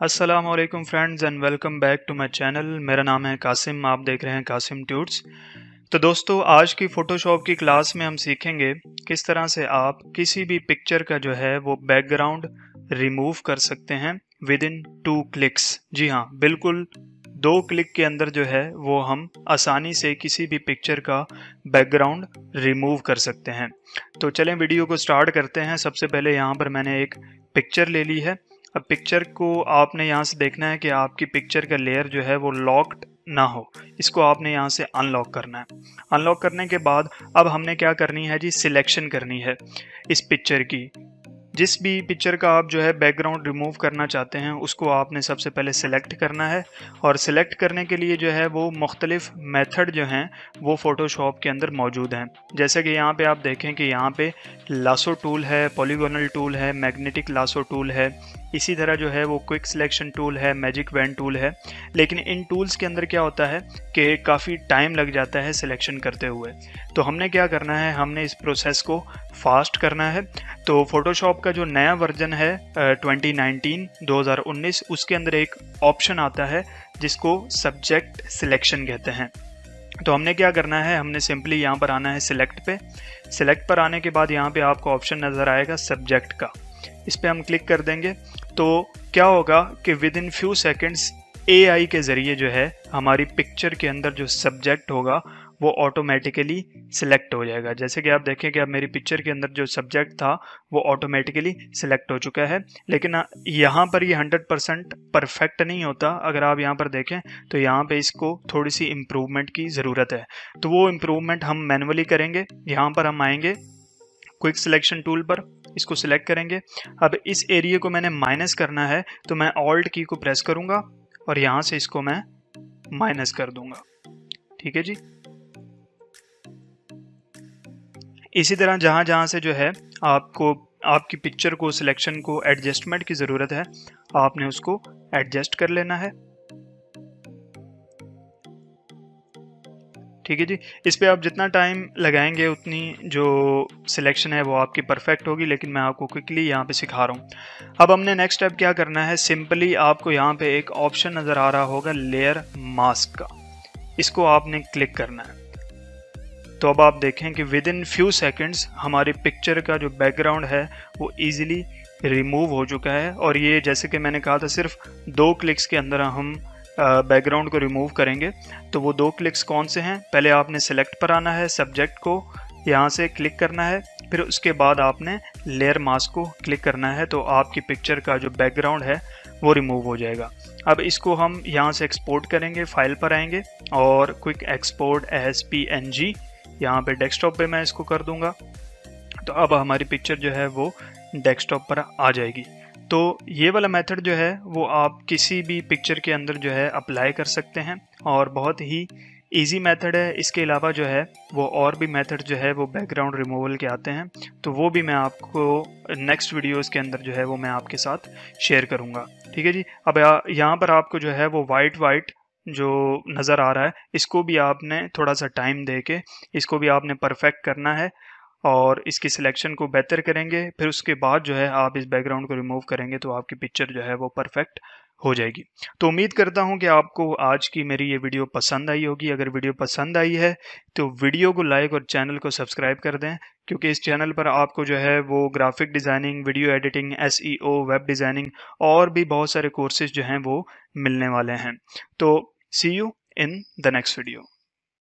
वालेकुम friends and welcome back to my channel मेरा नाम है कासिम, आप देख रहे हैं कासिम ट्यूट्स तो दोस्तों, आज की फ़ोटोशॉप की क्लास में हम सीखेंगे किस तरह से आप किसी भी पिक्चर का जो है वो बैकग्राउंड रिमूव कर सकते हैं विद इन टू क्लिक्स जी हाँ बिल्कुल दो क्लिक के अंदर जो है वो हम आसानी से किसी भी पिक्चर का बैकग्राउंड रिमूव कर सकते हैं। तो चलें वीडियो को स्टार्ट करते हैं। सबसे पहले यहाँ पर मैंने एक पिक्चर ले ली है। अब पिक्चर को आपने यहाँ से देखना है कि आपकी पिक्चर का लेयर जो है वो लॉक्ड ना हो। इसको आपने यहाँ से अनलॉक करना है। अनलॉक करने के बाद अब हमने क्या करनी है जी? सिलेक्शन करनी है इस पिक्चर की। जिस भी पिक्चर का आप जो है बैकग्राउंड रिमूव करना चाहते हैं, उसको आपने सबसे पहले सिलेक्ट करना है और सिलेक्ट करने के लिए जो है वो मुख्तलिफ़ मेथड जो हैं, वो फ़ोटोशॉप के अंदर मौजूद हैं। जैसे कि यहाँ पे आप देखें कि यहाँ पे लासो टूल है पॉलीगोनल टूल है मैग्नेटिक लासो टूल है इसी तरह जो है वो क्विक सिलेक्शन टूल है मैजिक वैन टूल है। लेकिन इन टूल्स के अंदर क्या होता है कि काफ़ी टाइम लग जाता है सिलेक्शन करते हुए। तो हमने क्या करना है, हमने इस प्रोसेस को फास्ट करना है। तो फोटोशॉप का जो नया वर्जन है ट्वेंटी नाइनटीन उसके अंदर एक ऑप्शन आता है, जिसको सब्जेक्ट सिलेक्शन कहते हैं। तो हमने क्या करना है, हमने सिंपली यहाँ पर आना है सिलेक्ट पे। सिलेक्ट पर आने के बाद यहाँ पे आपको ऑप्शन नज़र आएगा सब्जेक्ट का। इस पर हम क्लिक कर देंगे। तो क्या होगा कि within few seconds AI के ज़रिए जो है, हमारी पिक्चर के अंदर जो सब्जेक्ट होगा, वो ऑटोमेटिकली सिलेक्ट हो जाएगा। जैसे कि आप देखें कि अब मेरी पिक्चर के अंदर जो सब्जेक्ट था, वो ऑटोमेटिकली सिलेक्ट हो चुका है। लेकिन यहाँ पर ये हंड्रेड परसेंट परफेक्ट नहीं होता। अगर आप यहाँ पर देखें तो यहाँ पे इसको थोड़ी सी इम्प्रूवमेंट की ज़रूरत है। तो वो इम्प्रूवमेंट हम मैनुअली करेंगे। यहाँ पर हम आएँगे क्विक सिलेक्शन टूल पर। इसको सिलेक्ट करेंगे। अब इस एरिया को मैंने माइनस करना है तो मैं ऑल्ट की को प्रेस करूँगा और यहाँ से इसको मैं माइनस कर दूँगा। ठीक है जी? इसी तरह जहाँ जहाँ से जो है, आपको, आपकी पिक्चर को सिलेक्शन को एडजस्टमेंट की ज़रूरत है, आपने उसको एडजस्ट कर लेना है। ठीक है जी। इस पर आप जितना टाइम लगाएँगे, उतनी जो सिलेक्शन है वो आपकी परफेक्ट होगी, लेकिन मैं आपको क्विकली यहाँ पे सिखा रहा हूँ। अब हमने नेक्स्ट स्टेप क्या करना है? सिंपली आपको यहाँ पे एक ऑप्शन नज़र आ रहा होगा लेयर मास्क का। इसको आपने क्लिक करना है। तो अब आप देखें कि विद इन फ्यू सेकेंड्स हमारी पिक्चर का जो बैकग्राउंड है, वो ईजिली रिमूव हो चुका है। और ये जैसे कि मैंने कहा था, सिर्फ़ दो क्लिक्स के अंदर हम बैकग्राउंड को रिमूव करेंगे। तो वो दो क्लिक्स कौन से हैं? पहले आपने सेलेक्ट पर आना है सब्जेक्ट को, यहाँ से क्लिक करना है। फिर उसके बाद आपने लेयर मास्क को क्लिक करना है तो आपकी पिक्चर का जो बैकग्राउंड है, वो रिमूव हो जाएगा। अब इसको हम यहाँ से एक्सपोर्ट करेंगे फ़ाइल पर आएँगे और quick export as P N G यहाँ पर डेस्कटॉप पे मैं इसको कर दूँगा। तो अब हमारी पिक्चर जो है वो डेस्कटॉप पर आ जाएगी। तो ये वाला मेथड जो है, वो आप किसी भी पिक्चर के अंदर जो है, अप्लाई कर सकते हैं। और बहुत ही इजी मेथड है। इसके अलावा जो है, वो और भी मेथड जो है, वो बैकग्राउंड रिमूवल के आते हैं। तो वो भी मैं आपको नेक्स्ट वीडियोस के अंदर जो है, वो मैं आपके साथ शेयर करूँगा। ठीक है जी? अब यहाँ पर आपको जो है, वो वाइट वाइट जो नज़र आ रहा है, इसको भी आपने थोड़ा सा टाइम दे के इसको भी आपने परफेक्ट करना है। और इसकी सिलेक्शन को बेहतर करेंगे, फिर उसके बाद जो है आप इस बैकग्राउंड को रिमूव करेंगे तो आपकी पिक्चर जो है वो परफेक्ट हो जाएगी। तो उम्मीद करता हूँ कि आपको आज की मेरी ये वीडियो पसंद आई होगी। अगर वीडियो पसंद आई है तो वीडियो को लाइक और चैनल को सब्सक्राइब कर दें, क्योंकि इस चैनल पर आपको जो है वो graphic designing video editing SEO web designing और भी बहुत सारे कोर्सेज जो हैं वो मिलने वाले हैं। तो see you in the next video